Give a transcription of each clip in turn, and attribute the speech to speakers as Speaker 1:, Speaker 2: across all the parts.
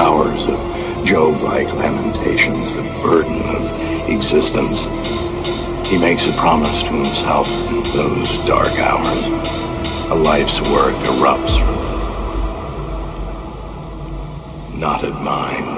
Speaker 1: hours of Job-like lamentations, the burden of existence. He makes a promise to himself in those dark hours. A life's work erupts from his knotted mind.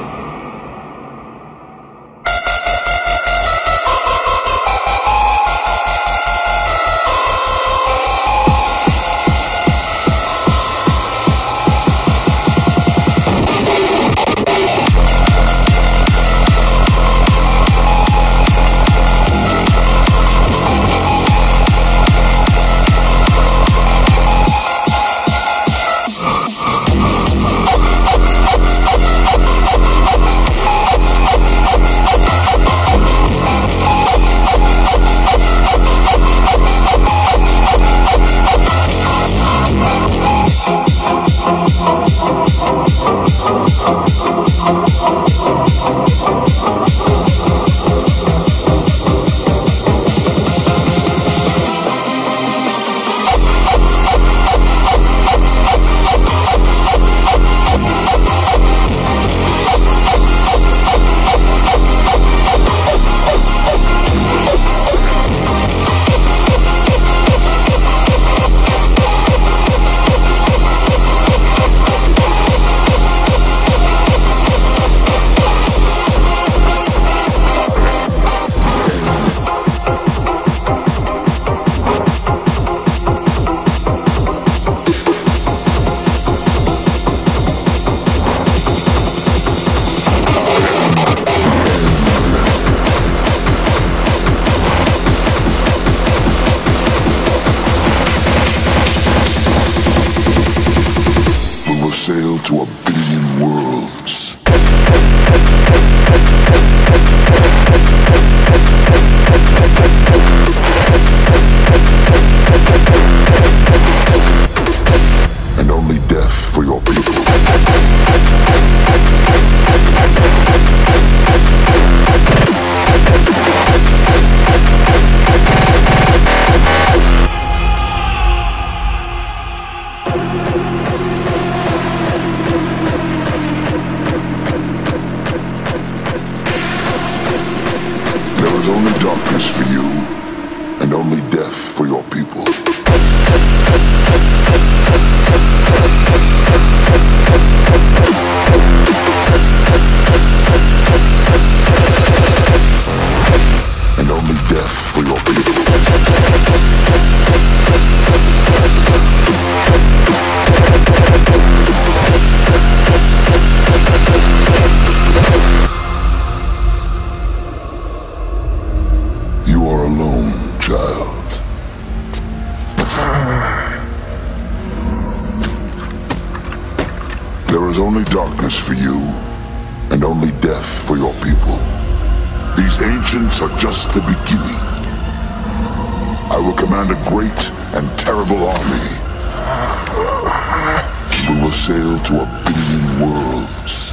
Speaker 2: To a billion worlds.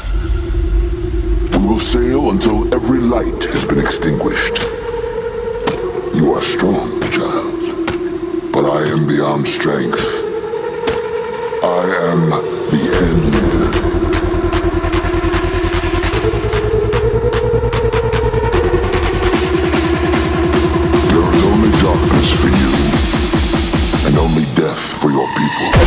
Speaker 2: We will sail until every light has been extinguished. You are strong, child, but I am beyond strength. I am the end. for your people.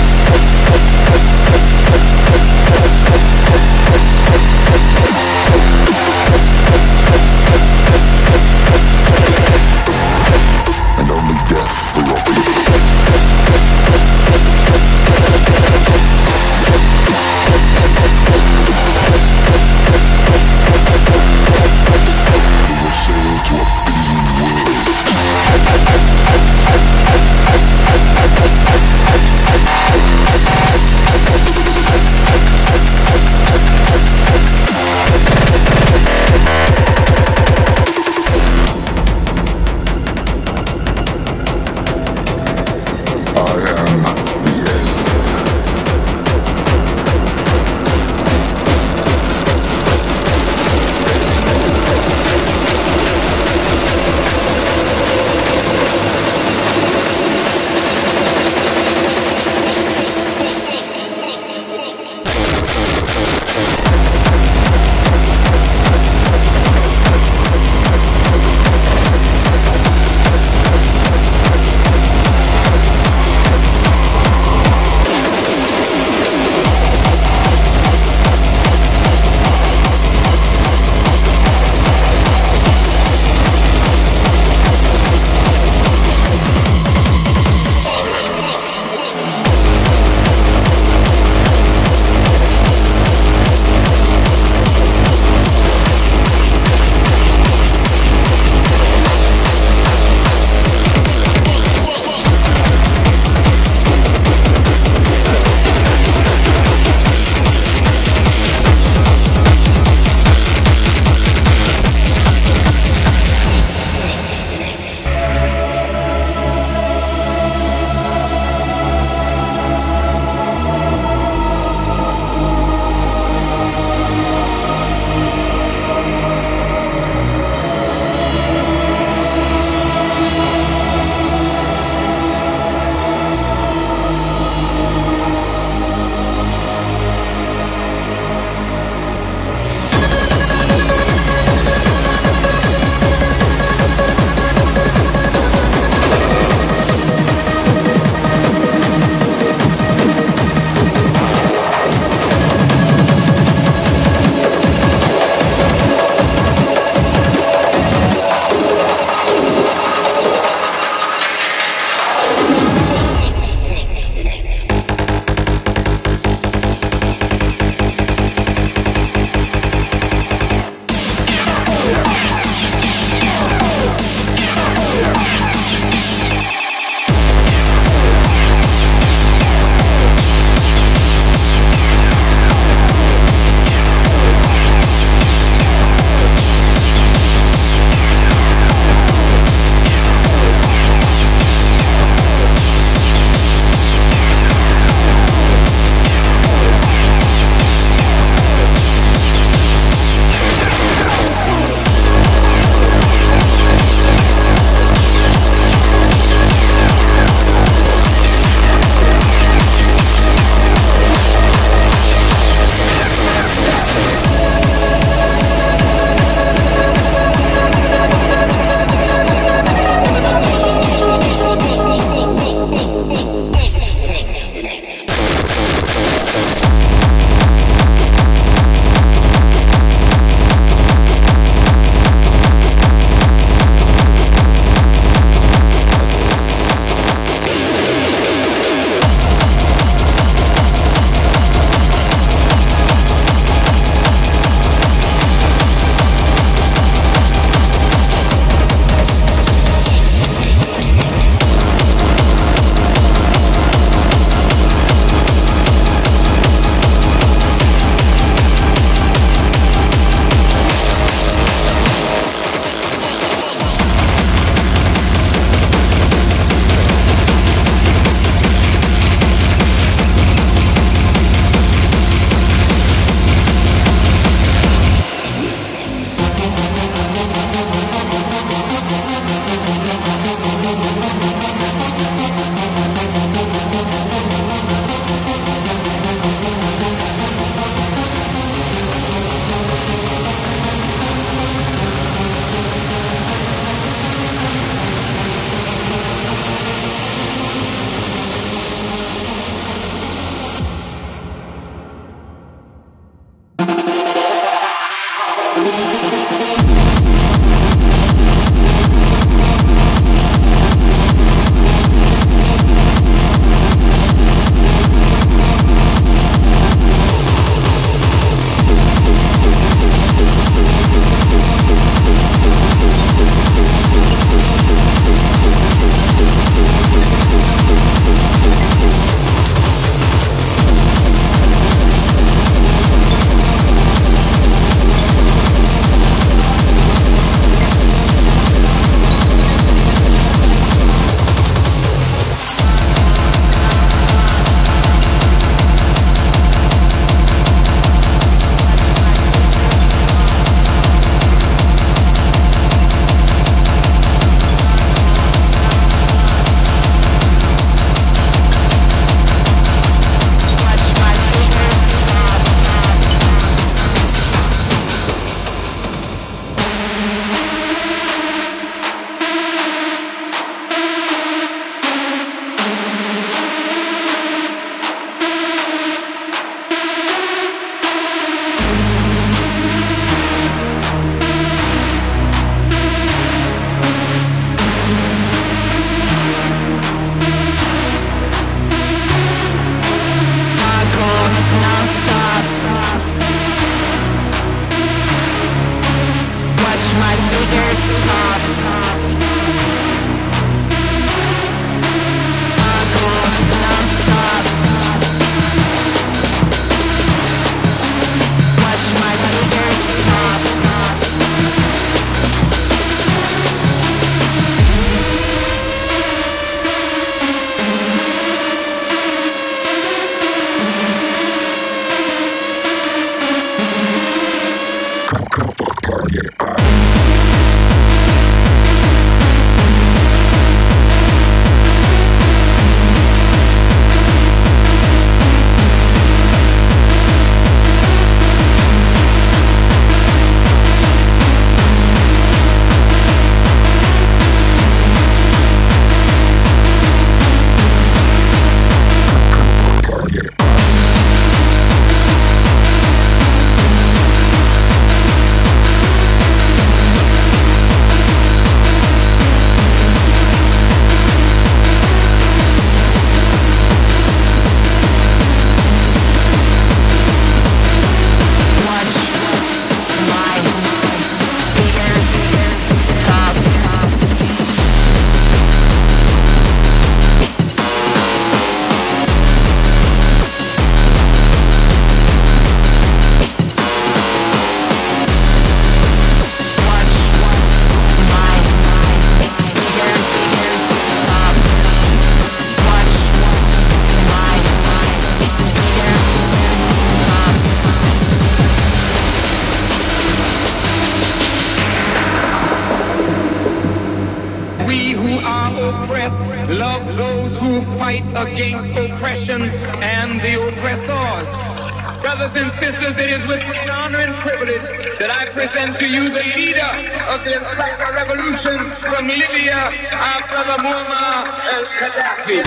Speaker 3: against oppression and the oppressors. Brothers and sisters, it is with great honor and privilege that I present to you the leader of this Black revolution from Libya, our brother Muammar al-Gaddafi.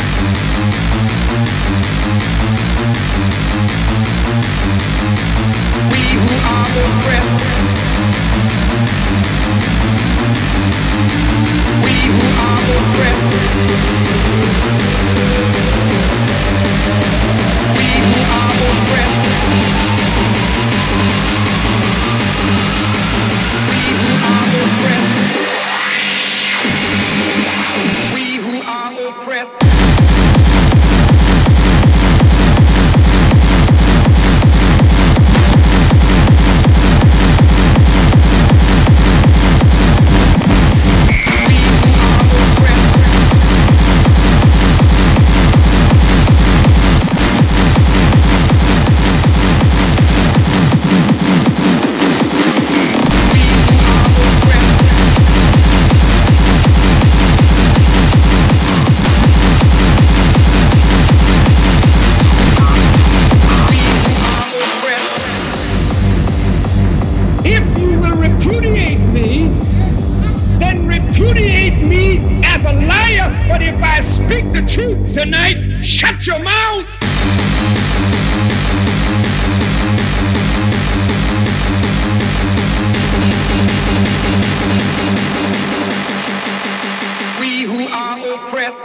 Speaker 3: oppressed. friend. But if I speak the truth tonight, shut your mouth! We who are oppressed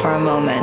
Speaker 4: for a moment.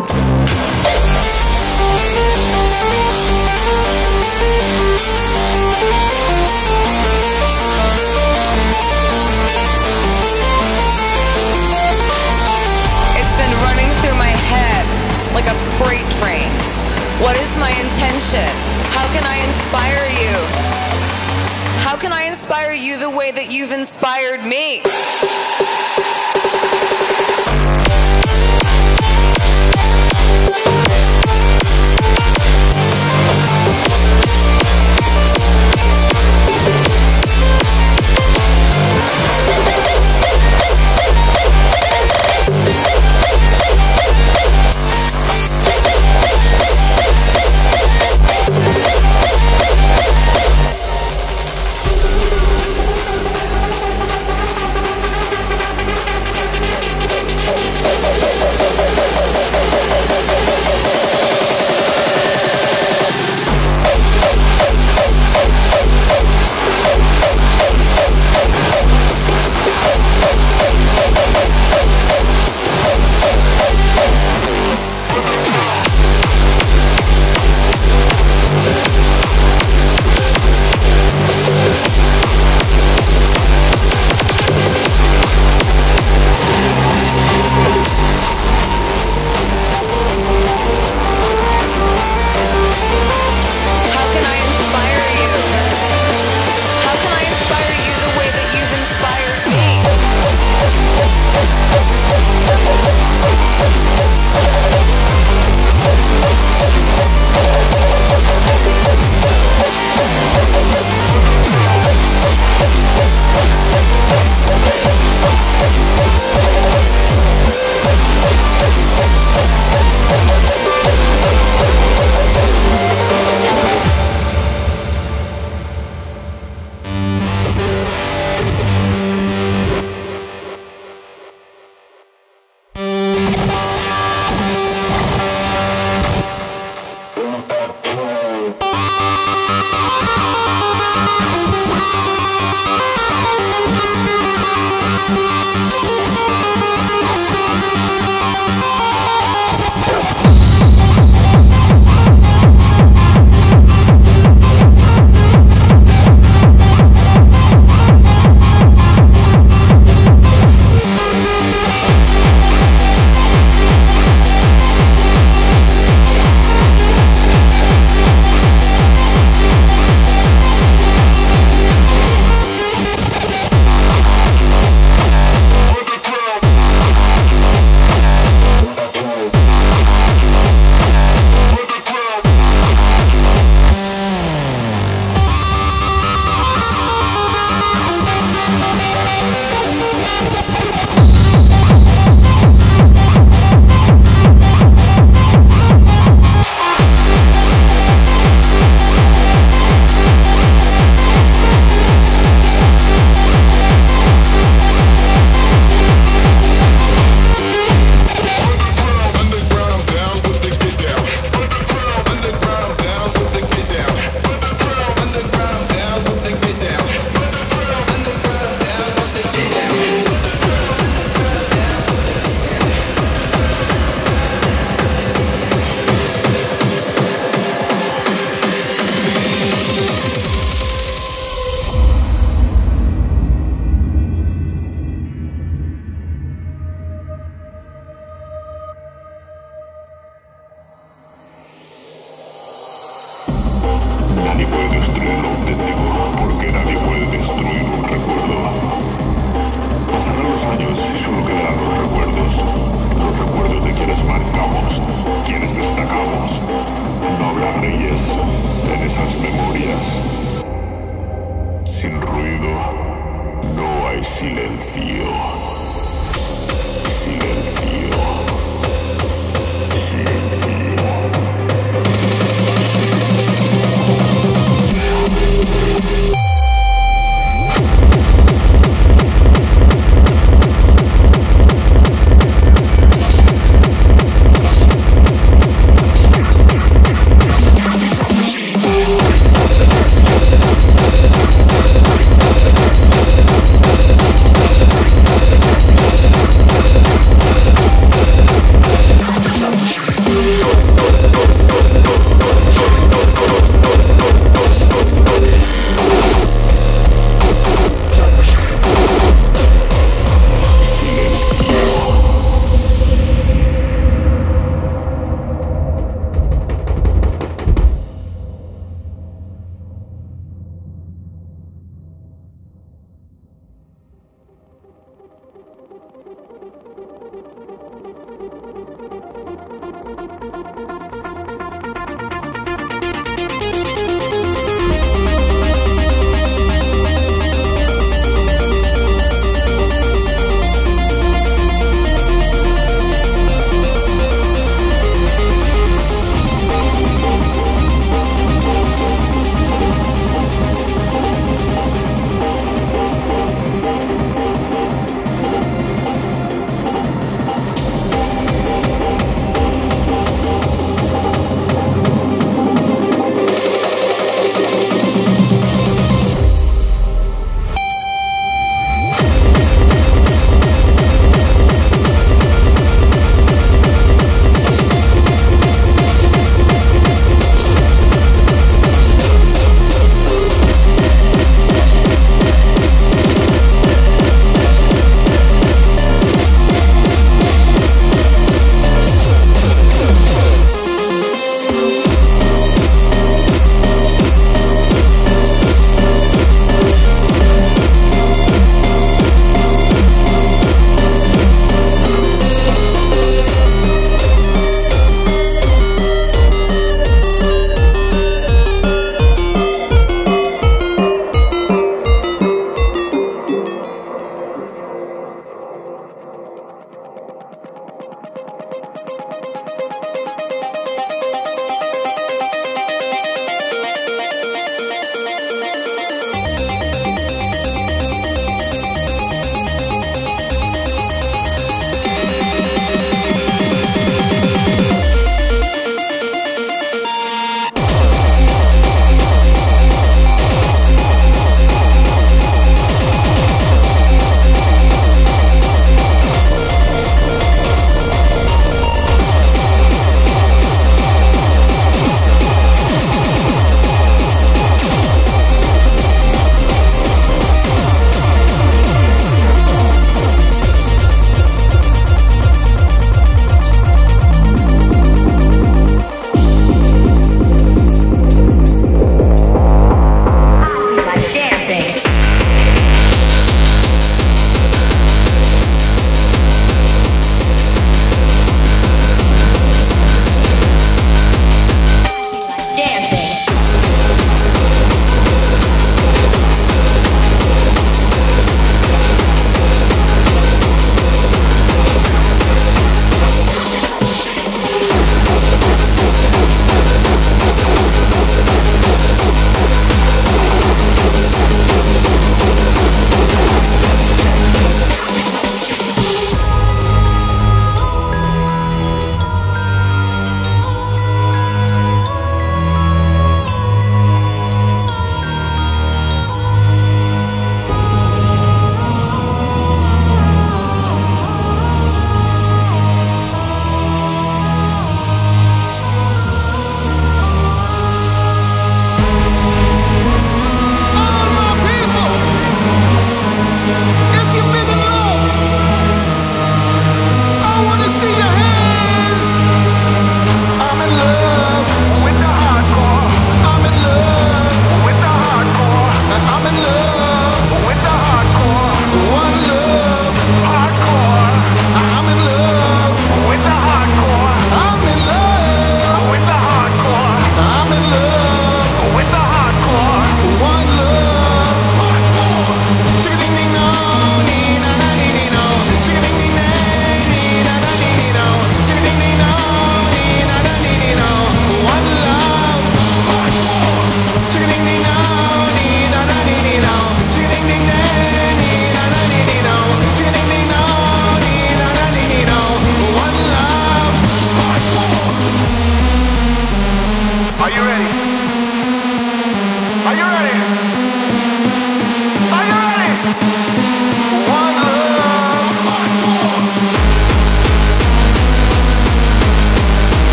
Speaker 5: Are you ready?